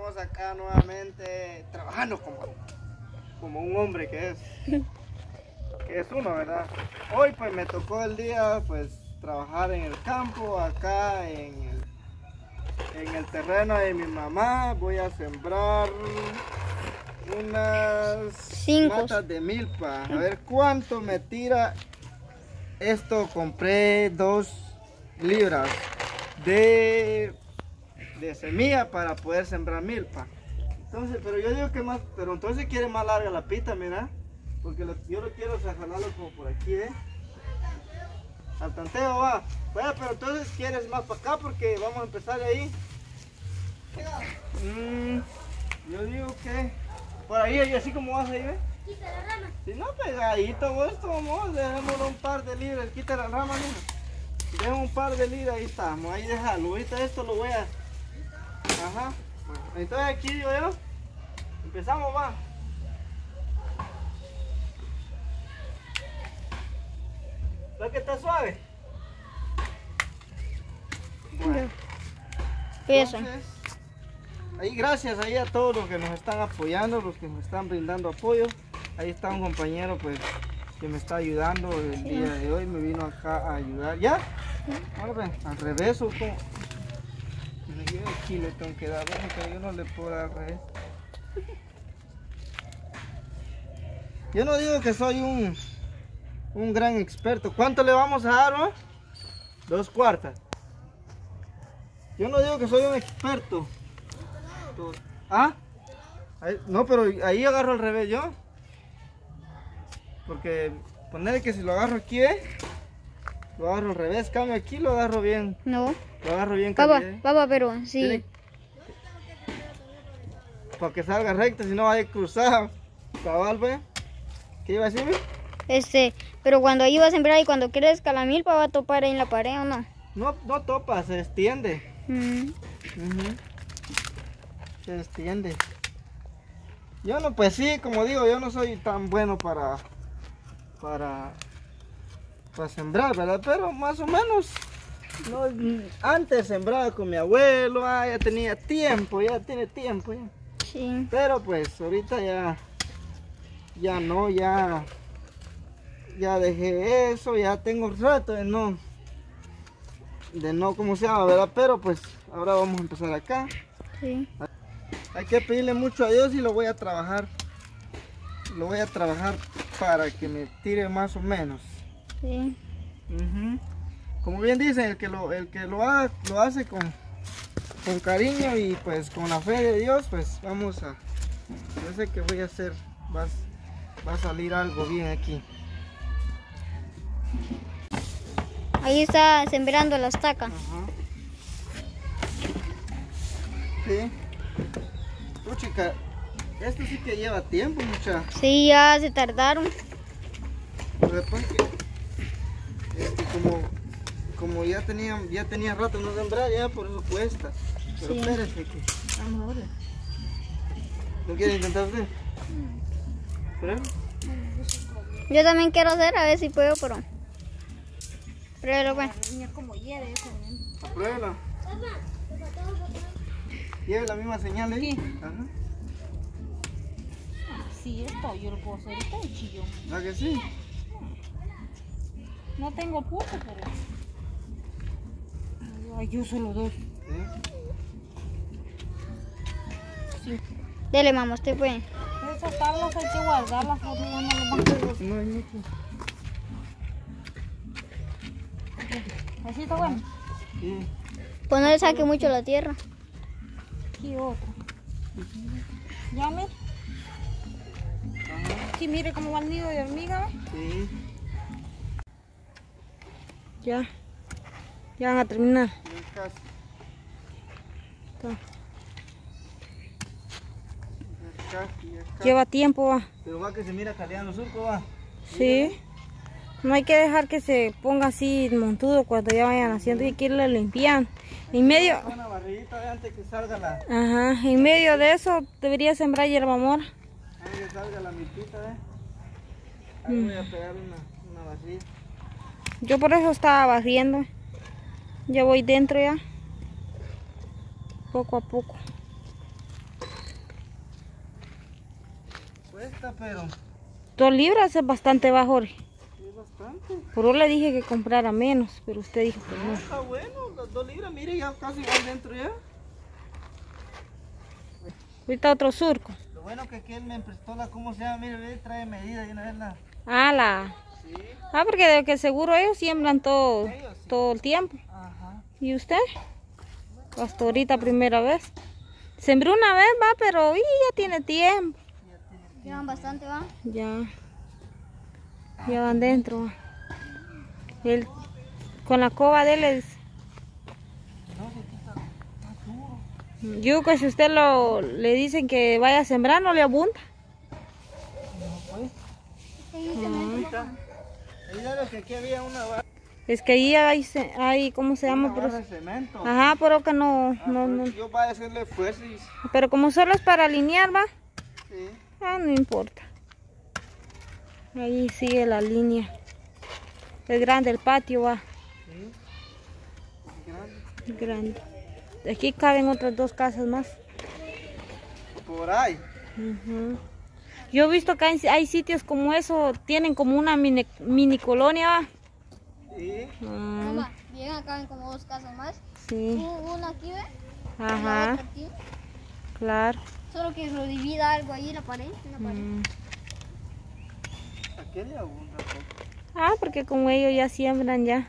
estamos acá nuevamente trabajando como, como un hombre que es. Que es uno, ¿verdad? Hoy pues me tocó el día pues trabajar en el campo, acá en el, en el terreno de mi mamá. Voy a sembrar unas Cinco. matas de milpa. A ver cuánto me tira. Esto compré dos libras de, de semilla para poder sembrar milpa. Entonces, pero yo digo que más, pero entonces quiere más larga la pita, mira. Porque lo- yo lo quiero o sea, jalarlo como por aquí, ¿eh? Al tanteo va. Bueno, pero entonces quieres más para acá porque vamos a empezar de ahí. Mm, yo digo que por ahí, y así como vas ahí, ¿ves? Si no, pegadito vos, vamos, dejémoslo un par de libras, quita la rama. Deja un par de libras, ahí estamos, ahí déjalo. Ahorita esto lo voy a... Ajá. Bueno, entonces aquí digo yo, empezamos, va. ¿Ves que está suave? Bueno. Entonces, ahí gracias ahí a todos los que nos están apoyando, los que nos están brindando apoyo. Ahí está un compañero pues que me está ayudando el día de hoy, me vino acá a ayudar. ¿Ya? Ahora ven, al revés o. Yo no digo que soy un, un gran experto. ¿Cuánto le vamos a dar, no? Dos cuartas. Yo no digo que soy un experto. ¿Ah? No, pero ahí agarro al revés yo. Porque ponerle que si lo agarro aquí, ¿eh? Lo agarro al revés, cambio aquí, lo agarro bien. No. Lo agarro bien Papá, papá, pero sí. Tiene- Para que salga recta, si no va a ir cruzado. Cabal, ¿ve? ¿Qué iba a decirme? Este, pero cuando ahí va a sembrar y cuando crezca la milpa va a topar ahí en la pared o no. No, no topa, se extiende. Mm. Se extiende. Yo no, pues sí, como digo, yo no soy tan bueno para para para sembrar, ¿verdad? Pero más o menos no, antes sembraba con mi abuelo, ah, ya tenía tiempo, ya tiene tiempo ya. sí. Pero pues ahorita ya ya no, ya ya dejé eso, ya tengo rato de no de no, ¿cómo se llama, verdad? Pero pues ahora vamos a empezar acá. Sí. Hay que pedirle mucho a Dios y lo voy a trabajar. Lo voy a trabajar para que me tire más o menos. Sí. Ujú. Como bien dicen, el que lo, el que lo, ha- lo hace con, con cariño y pues con la fe de Dios, pues vamos a... Yo sé que voy a hacer, va, a- va a salir algo bien aquí. Ahí está sembrando la estaca. Ajá. Sí. Puchica, esto sí que lleva tiempo, mucha. Sí, ya se tardaron. Pero después que, este, como, como ya tenía, ya tenía rato no sembrar, ya por eso cuesta. Pero Sí. espérese que vamos ahora. ¿No quiere intentar usted? ¿Pero? Yo también quiero hacer, a ver si puedo, pero... Pero bueno. Apruébela. Lleve la misma señal ahí. Ajá. Sí, esto yo lo puedo hacer ahorita de chillón. ¿Ah que sí? No tengo pulso, pero. Ay, yo solo dos. Sí. Dele, mamá, usted puede. Esas tablas hay que guardarlas porque no las van No hay mucho. a- Así está bueno. Sí. Pues no le saque mucho la tierra. Aquí otro. Ya, mire. Aquí mire cómo va el nido de hormiga. Sí. Ya. Ya van a terminar. Lleva tiempo, va. Pero va que se mira caleando surco, va. Sí. No hay que dejar que se ponga así montudo cuando ya vayan haciendo y que irle limpiando. En medio, Una barriguita de antes que salga la, ajá, en medio de eso debería sembrar hierba mora. antes que salga la milpita, ¿eh? Ahí voy a pegar una, una. Yo por eso estaba barriendo. Ya voy dentro ya. Poco a poco. Cuesta, pero... Dos libras es bastante bajo. Es bastante. Por eso le dije que comprara menos, pero usted dijo que no. Ah, está bueno, las dos libras, mire, ya casi van dentro ya. Ahorita otro surco. Lo bueno que aquí él me prestó la, ¿cómo se llama? Mire, trae medida y una vez la... Ah, la... Ah, porque de que seguro ellos siembran todo, Ellos sí. todo el tiempo. Ajá. ¿Y usted? Hasta ahorita primera vez. Sembró una vez, va, pero y ya tiene tiempo. Llevan bastante, ¿va? Ya. Ya van dentro. va. Él, con la coba de él es... Que si usted lo, le dicen que vaya a sembrar, no le abunda. No, pues. Sí, Es que ahí hay, hay ¿cómo se llama? Pero, ajá, pero que no, Ah, no, no. Yo voy a hacerle fuerza y... Pero como solo es para alinear, va. Sí. Ah, no importa. Ahí sigue la línea. Es grande el patio, va. Sí. Grande. Grande. Aquí caben otras dos casas más. Por ahí. Ujú. Yo he visto que hay, hay sitios como eso, tienen como una mini, mini colonia. Sí. Mamá, llegan acá en como dos casas más. sí. Una aquí, ¿ve? Ajá, otra aquí. claro. Solo que lo divida algo ahí la pared. en la pared. Mm. Aquí le abunda poco. Ah, porque como ellos ya siembran ya.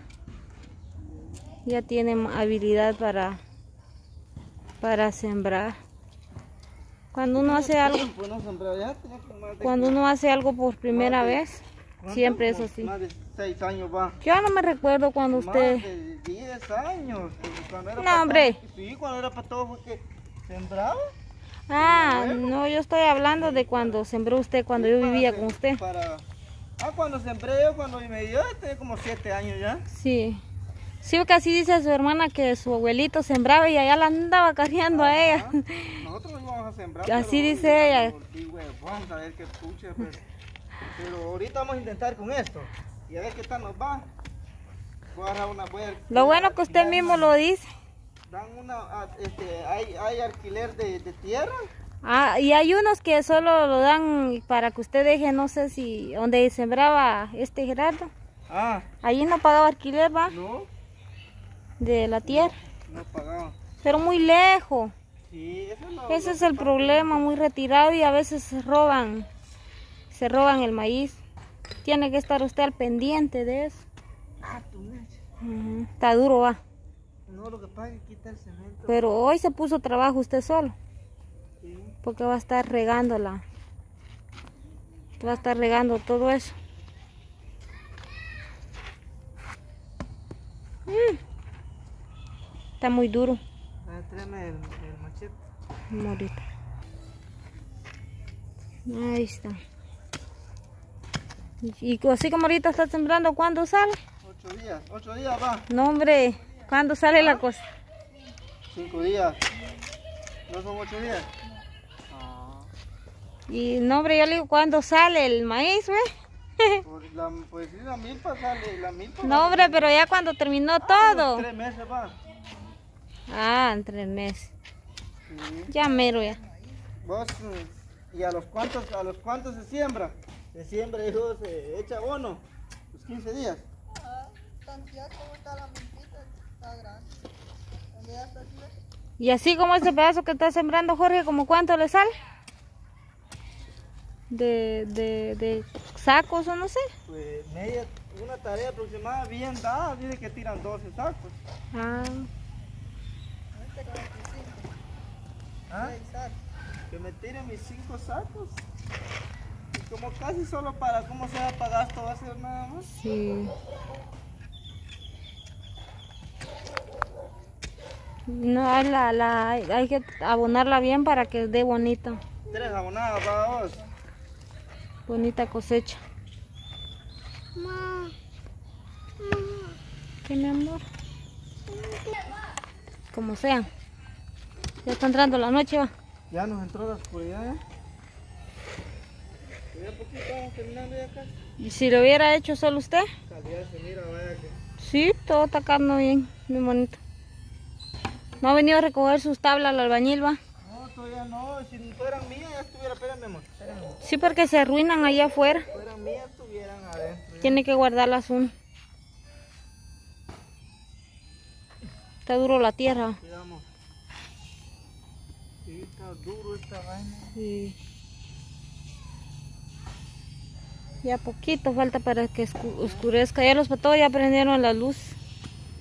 Ya tienen habilidad para para sembrar. Cuando uno hace algo, Pues cuando uno hace algo por primera vez, siempre es así. Más de seis años va. Yo no me recuerdo cuando usted Más de 10 años. porque Cuando era No, para hombre. todo- sí, cuando era para todo fue que sembraba. Ah, no, yo estoy hablando de cuando sembró usted, cuando yo Para vivía sem- con usted. Para... Ah, cuando sembré yo, cuando me dio, tenía como 7 años ya. Sí. Sí, porque así dice su hermana que su abuelito sembraba y allá la andaba cargando a ella. Ah, Nosotros no íbamos a sembrar. Así dice ella. vamos a ver qué pues. Pero ahorita vamos a intentar con esto. Y a ver qué tal nos va. Voy a agarrar una voy a Lo bueno que usted mismo lo dice. Dan una, ah, este, hay, hay alquiler de, de tierra. Ah, y hay unos que solo lo dan para que usted deje, no sé si, donde sembraba este Gerardo. Ah, Allí no pagaba alquiler, va, no, de la tierra. no pagaba. Pero muy lejos. Sí, eso no. Ese es el problema, muy retirado y a veces se roban, se roban el maíz. Tiene que estar usted al pendiente de eso. Ah, mecha. Ujú, Está duro, va. No, lo que pasa es que quita el cemento. Pero hoy se puso trabajo usted solo, Sí. porque va a estar regándola. Va a estar regando todo eso. Mm. Está muy duro. Ah, el, machete. Morita. Ahí está. Y y así como ahorita está sembrando, ¿cuándo sale? Ocho días, ocho días va. No, hombre, ¿cuándo sale la cosa? Cinco días. ¿No son ocho días? Ah. Y no, hombre, yo le digo, ¿cuándo sale el maíz, güey? Por la, pues sí, la milpa sale, la milpa. No, hombre, pero ya cuando terminó todo. Tres meses va. Ah, en tres meses. Sí. Ya mero ya. Vos, mm, ¿y a los cuántos, a los cuántos se siembra? Se siembra, hijo, se echa abono. Los 15 días. Y así como este pedazo que está sembrando Jorge, ¿como cuánto le sale? De, de, de sacos o no sé. Pues media, una tarea aproximada bien dada, dice que tiran 12 sacos. Ah, ¿Ah? Que me tiren mis 5 sacos. Y como casi solo para cómo se va a pagar esto va a ser nada más. sí. No, hay, la, la, hay que abonarla bien para que dé bonita, Tres abonadas para vos. bonita cosecha. Ma, ¿Qué, mi amor? Como sea. Ya está entrando la noche, va. Ya nos entró la oscuridad, ¿eh? ¿Y si lo hubiera hecho solo usted? Calidad se mira, vaya que. Sí, todo está quedando bien, bien bonito. No ha venido a recoger sus tablas al albañil, va. No, todavía no, si fueran mías ya estuviera, espérame amor. Sí, porque se arruinan allá afuera. Si fueran mías estuvieran adentro. Tiene que guardarlas uno. Está duro la tierra. Está duro esta vaina. Sí. Ya poquito falta para que oscurezca. Ya los patos ya prendieron la luz.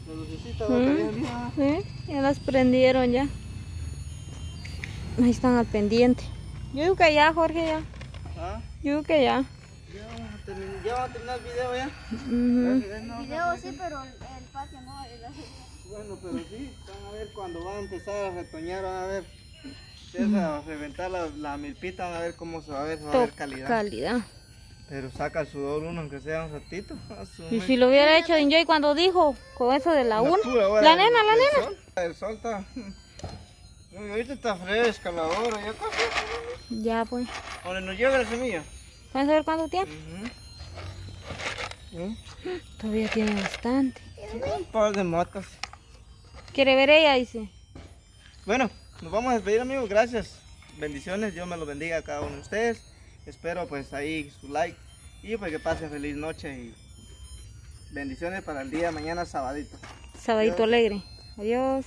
La lucecita Mm. va a bien. ¿Sí? Ya las prendieron ya. Ahí están al pendiente. Yo digo que ya, Jorge, ya. ¿Ah? Yo digo que ya. Ya vamos a terminar, ya vamos a terminar el video ya. Ujú. Ya, no, Video sí, pero el, el patio no. el- Bueno, pero sí, van a ver cuando van a empezar a retoñar, van a ver. Empieza a reventar la, la milpita, van a ver cómo se va a ver, se va a ver calidad. Calidad. Pero saca el sudor uno, aunque sea un ratito. Y si lo hubiera hecho Enjoy cuando dijo con eso de la una. pura La nena, la del nena. sol. El sol está. Uy, ahorita está fresca la hora, ya casi. Ya, pues. Donde nos llega la semilla. ¿Vamos a ver cuánto tiene? Ujú. ¿Eh? Todavía tiene bastante. Un par de matas. ¿Quiere ver ella? Dice. Bueno, nos vamos a despedir amigos, gracias. Bendiciones, Dios me los bendiga a cada uno de ustedes. Espero pues ahí su like y pues que pasen feliz noche y bendiciones para el día de mañana sabadito. Sabadito alegre. Adiós.